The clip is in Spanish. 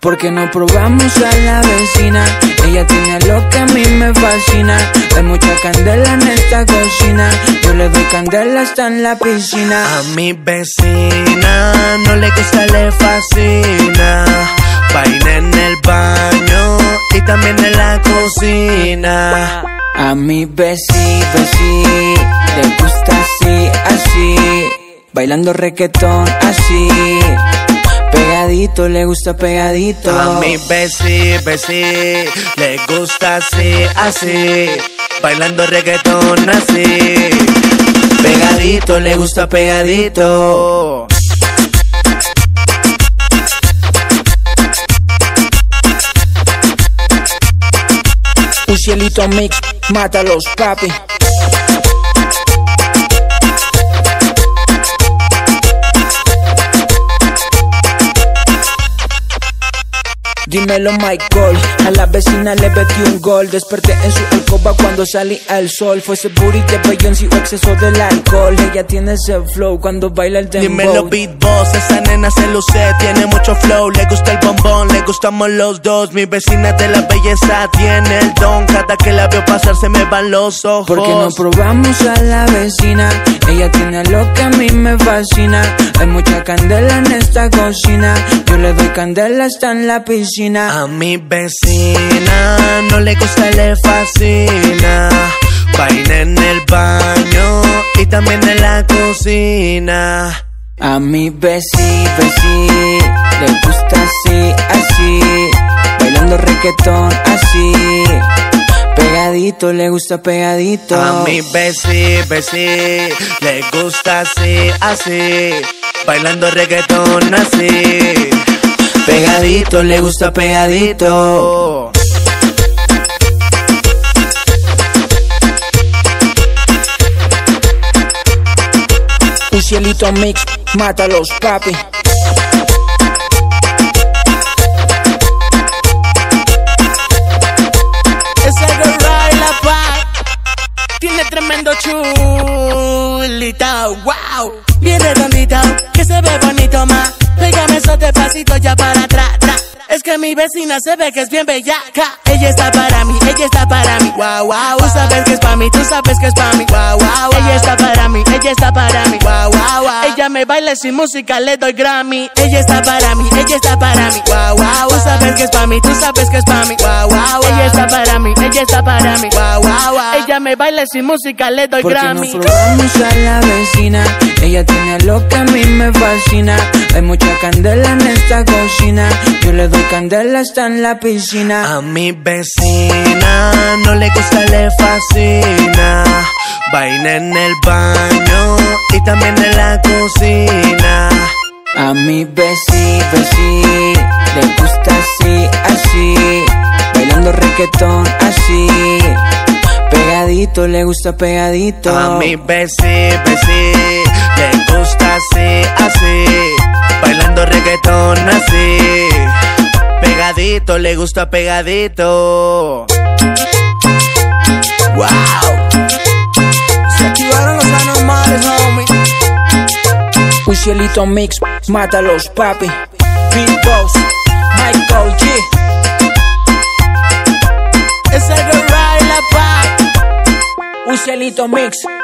Porque no probamos a la vecina. Ella tiene lo que a mí me fascina. Hay mucha candela en esta cocina. Yo le doy candela hasta en la piscina. A mi vecina no le gusta, le fascina. Baila en el baño y también en la cocina. A mi besi, besi, le gusta así, así. Bailando reggaetón así. Pegadito, le gusta pegadito. A mi besi, besi, le gusta así, así. Bailando reggaetón así. Pegadito, le gusta pegadito. Un cielito mix, mátalos, papi. Dímelo Michael, a la vecina le metí un gol. Desperté en su alcoba cuando salí al sol. Fue ese booty de Beyoncé o exceso del alcohol. Ella tiene ese flow cuando baila el dembow. Dímelo beat boss, esa nena se luce Tiene mucho flow, le gusta el bombón gustamos los dos, mi vecina de la belleza Tiene el don, cada que la veo pasar se me van los ojos. Porque no probamos a la vecina. Ella tiene lo que a mí me fascina. Hay mucha candela en esta cocina. Yo le doy candela hasta en la piscina. A mi vecina no le gusta, le fascina. Baila en el baño y también en la cocina. A mi besi, besi, le gusta así, así. Bailando reggaetón así. Pegadito, le gusta pegadito. A mi besi, besi, le gusta así, así. Bailando reggaetón así. Pegadito, le gusta pegadito. Cielito mix, mátalos, papi. Ese girl la pa tiene tremendo chulita, wow, bien redondito, que se ve bonito más. Pégame esos despacito ya para atrás, Es que mi vecina se ve que es bien bellaca. Ella está para mí, ella está para mí. Wow, wow. Tú sabes que es para mí, tú sabes que es para mí. Wow, wow. Ella está para mí, ella está para mí. Wow, wow. Me baila sin música, le doy Grammy. Ella está para mí, ella está para mí. Wow, wow. Tú sabes que es para mí, tú sabes que es para mí. Wow, wow. Ella está para mí, ella está para mí. Wow, wow. Me baila sin música, le doy Porque Grammy. No probamos a la vecina. Ella tiene lo que a mí me fascina. Hay mucha candela en esta cocina. Yo le doy candela hasta en la piscina. A mi vecina no le gusta, le fascina. Baila en el baño y también en la cocina. A mi besi, besi, le gusta así, así. Bailando reggaetón así. Pegadito, le gusta pegadito. A mi besi, besi, le gusta así, así. Bailando reggaetón así. Pegadito, le gusta pegadito. Wow. Se activaron los anormales, homie. Un cielito mix, mátalos, papi. Big Boss, Michael G. Cielito mix.